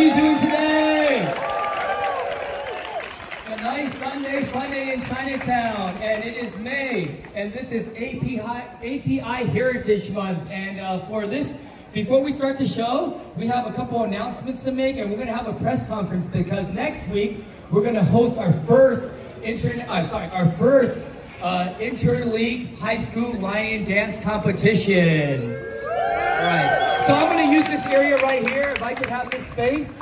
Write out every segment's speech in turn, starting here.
you doing today? A nice Sunday fun day in Chinatown, and it is May, and this is API, API Heritage Month. And uh, for this, before we start the show, we have a couple announcements to make, and we're going to have a press conference because next week we're going to host our first inter, uh, sorry, our first uh, interleague high school lion dance competition. All right. So I'm going to use this area right here. If I could have this space.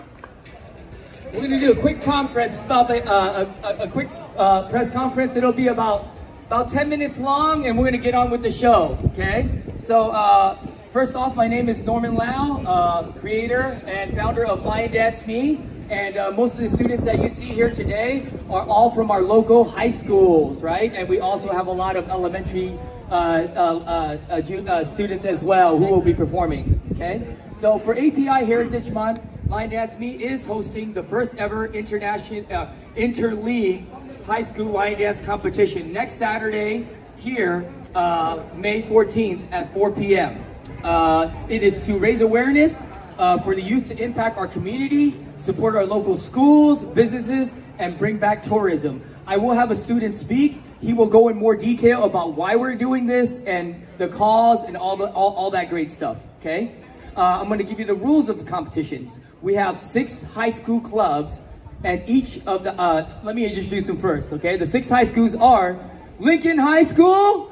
We're going to do a quick conference, about uh, a, a, quick uh, press conference. It'll be about about 10 minutes long, and we're going to get on with the show. Okay. So uh, first off, my name is Norman Lau, uh, creator and founder of Lion Dance Me. And uh, most of the students that you see here today are all from our local high schools, right? And we also have a lot of elementary uh students as well who will be performing, okay? So for API Heritage Month, Lion Dance Me is hosting the first ever international uh, interleague high school lion dance competition next Saturday here, uh, May 14th at 4 p.m. Uh, it is to raise awareness uh, for the youth to impact our community support our local schools, businesses, and bring back tourism. I will have a student speak. He will go in more detail about why we're doing this and the cause and all, the, all, all that great stuff, okay? Uh, I'm gonna give you the rules of the competitions. We have six high school clubs and each of the, uh, let me introduce them first, okay? The six high schools are Lincoln High School,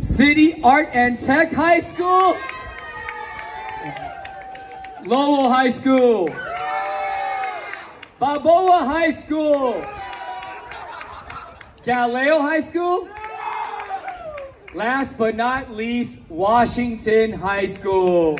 City Art and Tech High School, Lowell High School, Balboa High School, Galileo High School, last but not least, Washington High School.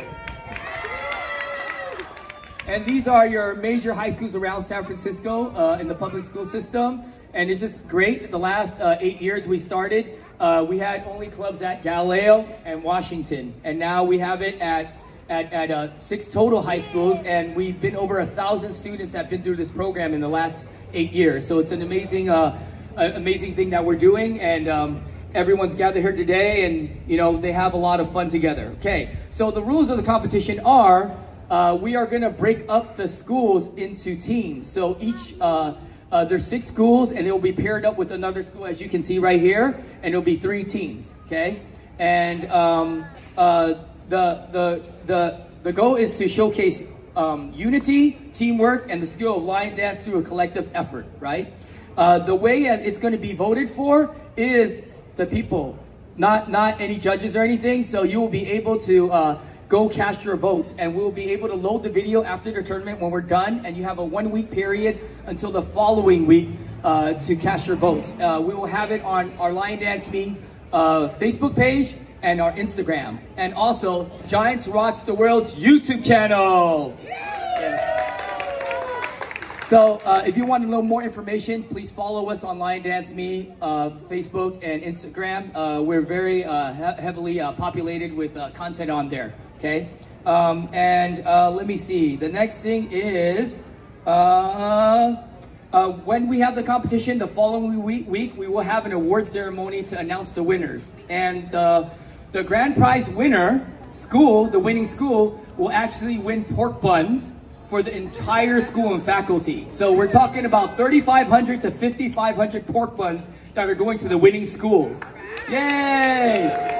And these are your major high schools around San Francisco uh, in the public school system. And it's just great. The last uh, eight years we started, uh, we had only clubs at Galileo and Washington. And now we have it at at, at uh, six total high schools, and we've been over a thousand students have been through this program in the last eight years. So it's an amazing, uh, amazing thing that we're doing, and um, everyone's gathered here today, and you know they have a lot of fun together. Okay, so the rules of the competition are uh, we are going to break up the schools into teams. So each uh, uh, there's six schools, and it will be paired up with another school, as you can see right here, and it'll be three teams. Okay, and um, uh, the, the, the, the goal is to showcase um, unity, teamwork, and the skill of lion dance through a collective effort, right? Uh, the way it's going to be voted for is the people, not, not any judges or anything. So you will be able to uh, go cast your votes and we'll be able to load the video after the tournament when we're done and you have a one week period until the following week uh, to cast your votes. Uh, we will have it on our Lion Dance Me uh, Facebook page and our Instagram. And also, Giants Rocks the World's YouTube channel. So uh, if you want a little more information, please follow us on Lion Dance Me, uh, Facebook and Instagram. Uh, we're very uh, he heavily uh, populated with uh, content on there, okay? Um, and let me see, the next thing is, when we have the competition the following week, week, we will have an award ceremony to announce the winners. And the grand prize winner school, the winning school, will actually win pork buns for the entire school and faculty. So we're talking about 3,500 to 5,500 pork buns that are going to the winning schools. Yay!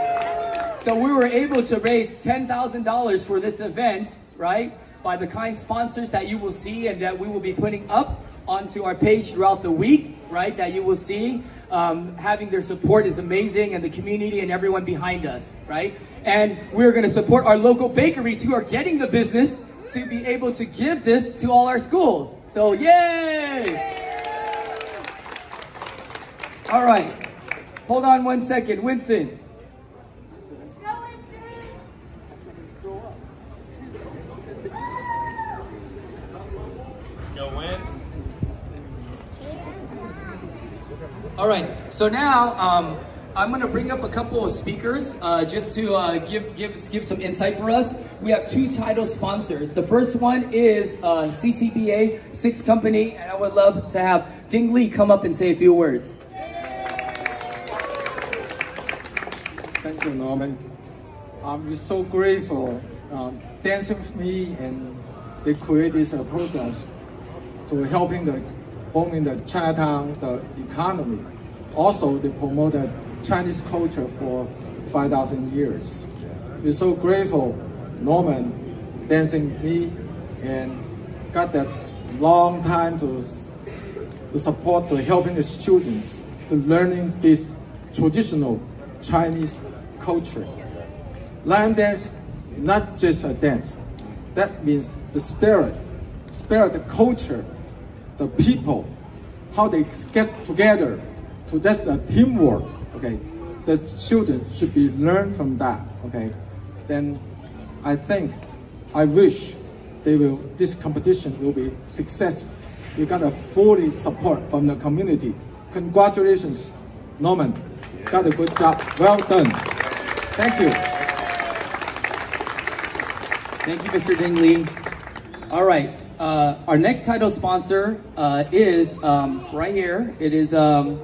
So we were able to raise $10,000 for this event, right? By the kind sponsors that you will see and that we will be putting up onto our page throughout the week, right? That you will see. Um, having their support is amazing and the community and everyone behind us, right? And we're going to support our local bakeries who are getting the business to be able to give this to all our schools. So, yay! All right. Hold on one second. Winston. All right, so now um, I'm going to bring up a couple of speakers uh, just to uh, give, give, give some insight for us. We have two title sponsors. The first one is uh, CCBA, Six Company, and I would love to have Ding Lee come up and say a few words. Thank you, Norman. I'm so grateful um, dancing with me and they create these uh, programs to helping the booming the Chinatown, the economy. Also, they promoted Chinese culture for 5,000 years. We're so grateful Norman dancing with me and got that long time to, to support to helping the students to learning this traditional Chinese culture. Lion dance, not just a dance. That means the spirit, spirit, the culture, the people, how they get together. So that's the teamwork. Okay, the children should be learned from that. Okay, then I think, I wish they will. This competition will be successful. You got a fully support from the community. Congratulations, Norman. Got a good job. Well done. Thank you. Thank you, Mr. Dingley. All right, uh, our next title sponsor uh, is um, right here. It is um,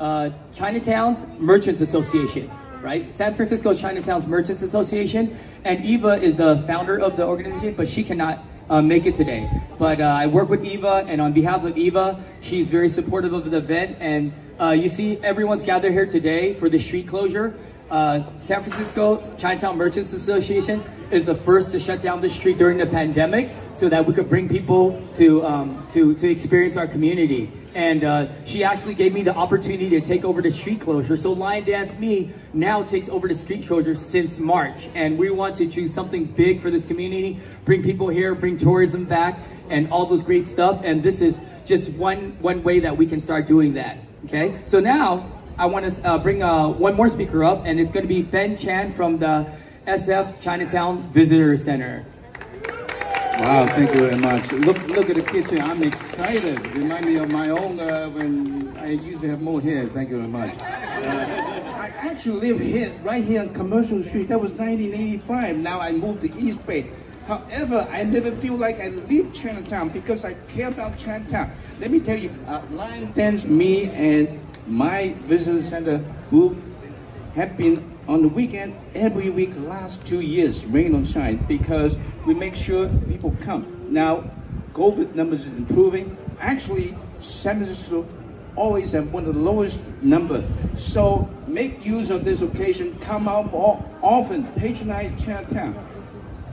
uh, Chinatown's Merchants Association, right? San Francisco Chinatown's Merchants Association. And Eva is the founder of the organization, but she cannot uh, make it today. But uh, I work with Eva, and on behalf of Eva, she's very supportive of the event. And uh, you see, everyone's gathered here today for the street closure. Uh, San Francisco Chinatown Merchants Association is the first to shut down the street during the pandemic so that we could bring people to, um, to, to experience our community. And uh, she actually gave me the opportunity to take over the street closure. So Lion Dance Me now takes over the street closure since March. And we want to choose something big for this community, bring people here, bring tourism back, and all those great stuff. And this is just one, one way that we can start doing that. Okay, so now I want to uh, bring uh, one more speaker up, and it's going to be Ben Chan from the SF Chinatown Visitor Center. Wow, thank you very much. Look, look at the kitchen. I'm excited. Remind me of my own uh, when I used to have more hair. Thank you very much. Uh, I actually live here, right here on Commercial Street. That was 1985. Now I moved to East Bay. However, I never feel like I leave Chinatown because I care about Chinatown. Let me tell you, uh, Lion Dance, me, and my visitor center group have been on the weekend every week last two years, rain or shine, because we make sure people come. Now, COVID numbers are improving. Actually, San Francisco always have one of the lowest number. So make use of this occasion, come out more often, patronize Chinatown.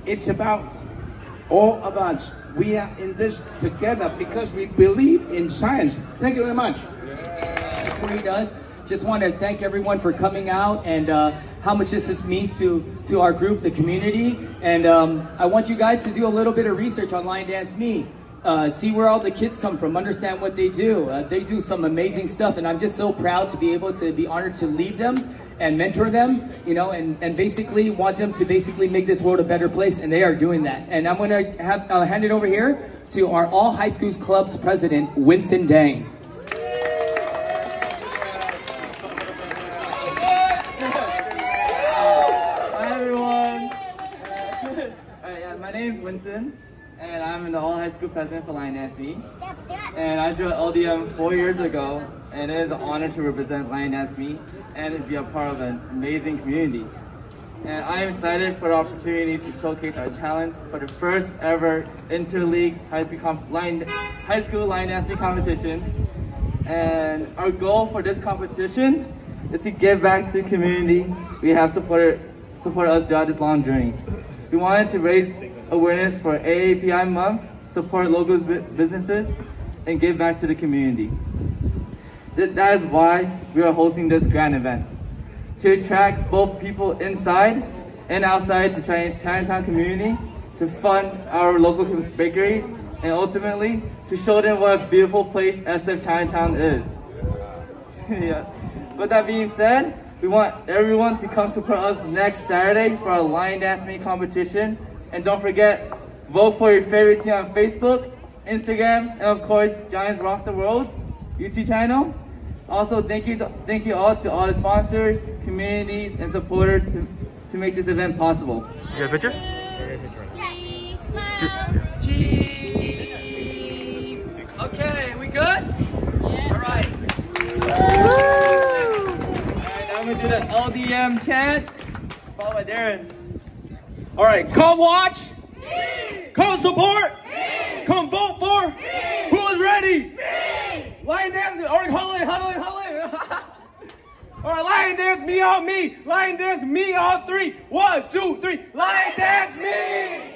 It's about all of us. We are in this together because we believe in science. Thank you very much. He does, just want to thank everyone for coming out and uh, how much this means to, to our group, the community. And um, I want you guys to do a little bit of research on Lion Dance Me. Uh, see where all the kids come from, understand what they do. Uh, they do some amazing stuff, and I'm just so proud to be able to be honored to lead them and mentor them, you know, and, and basically want them to basically make this world a better place, and they are doing that. And I'm gonna have, uh, hand it over here to our All High Schools Clubs president, Winston Dang. Winston, and I'm the all high school president for Lion Me. And I joined LDM four years ago, and it is an honor to represent Lion Me and to be a part of an amazing community. And I am excited for the opportunity to showcase our talents for the first ever interleague high school line, high school Lion Me competition. And our goal for this competition is to give back to the community we have supported supported us throughout this long journey. We wanted to raise awareness for AAPI month, support local businesses, and give back to the community. That is why we are hosting this grand event, to attract both people inside and outside the Chinatown community, to fund our local bakeries, and ultimately to show them what a beautiful place SF Chinatown is. yeah. With that being said, we want everyone to come support us next Saturday for our Lion Dance Me competition and don't forget, vote for your favorite team on Facebook, Instagram, and of course, Giants Rock the World YouTube channel. Also, thank you, to, thank you all to all the sponsors, communities, and supporters to, to make this event possible. You got a picture? Cheese, Cheese. Okay, we good? Yeah. All right. All right, now I'm gonna do the LDM chant, followed by Darren. All right, come watch. Come support. Come vote for. Who is ready? Lion dance. All right, huddle, in, huddle, in, huddle. in. All right, lion dance, me on me. Lion dance, me on three. One, two, three. Lion dance, me